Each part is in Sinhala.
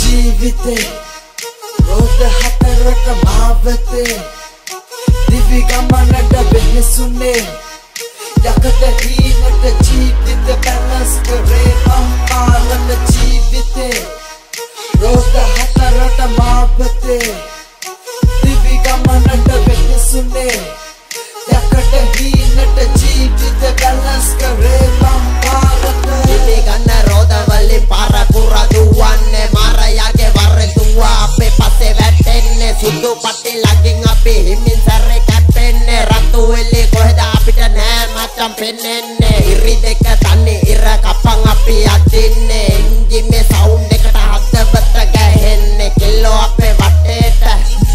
ජීවිතේ රෝද හතරට මාවතේ දිවි ගමනට වෙහෙසුනේ යකට හීනට ජීවිත බැලස් කරේ පම්පාරට ජීවිතේ රෝද හතරට මාවතේ දිවි ගමනට වෙහෙසුනේ යකට හීනට නෑ මචං පෙන්නෙන්නේ ඉරි දෙක තන්නේ ඉර කපන් අපි අදින්නේ එන්ජිමේ සවුන්ඩ් එකට හදවත ගැහෙන්නේ කිල්ලෝ අපේ වටේට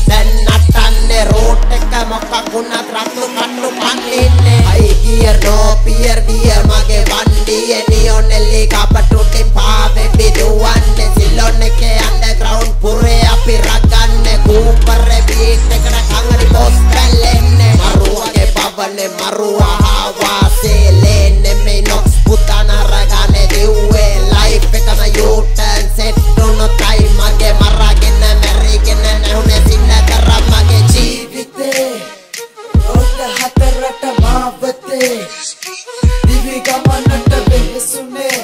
දැන් නටන්නේ රෝඩ් එක මොකක් වුණත් රතු කන්නු පන්නින්නේ අයි ගියර් නෝ පියර් ගියර් මරුවගේ බවනේ මරුවා හාවාසේ ලේන්නේ මේ නොක්ස් පුතන රගන්නේ දිව්වේ ලයිෆ් එකම යූටර්න් සෙට් උනොතයි මගේ මරගෙන මැරිගෙන නැහුනේ සින්න කරා මගේ ජීවිතේ ජීවිතේ රෝද හතරට මාවතේ දිවි ගමනට වෙහෙසුනේ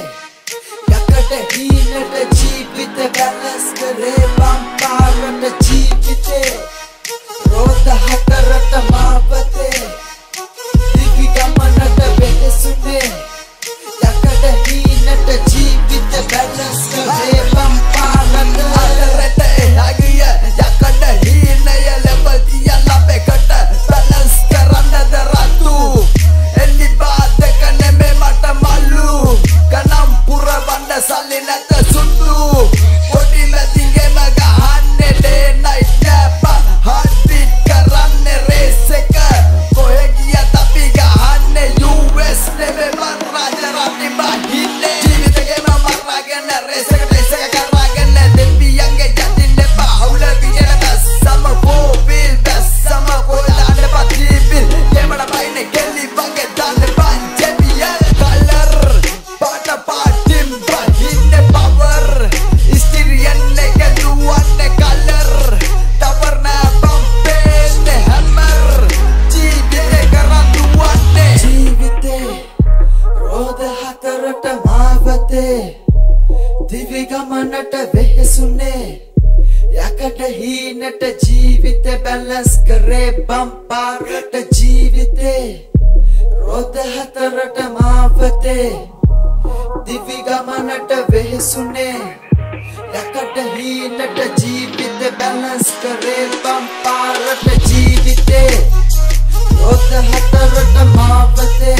යකට හීනට ජීවිත බැලස් කරේ පම්පාරට ජීවිතේ රාජ රටි මාවතේ දිවි ගමනට වෙහෙසුනේ යකට හීනට ජීවිත බැලස් කරේ බම්පාරට ජීවිතේ රෝද හතරට මාවතේ. දිවි ගමනට වෙහෙසුනේ යකට හීනට ජීවිත බැලස් කරේ බම්පාරට ජීවිතේ. රෝද හතරට මාවතේ. දිවි ගමනට වෙහෙසුනේ